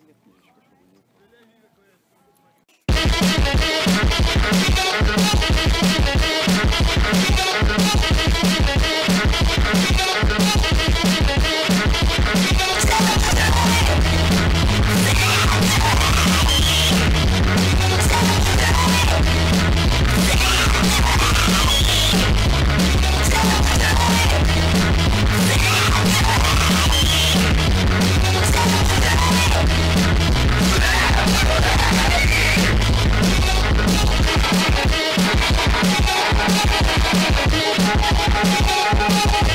магнит, чтобы не упал. Música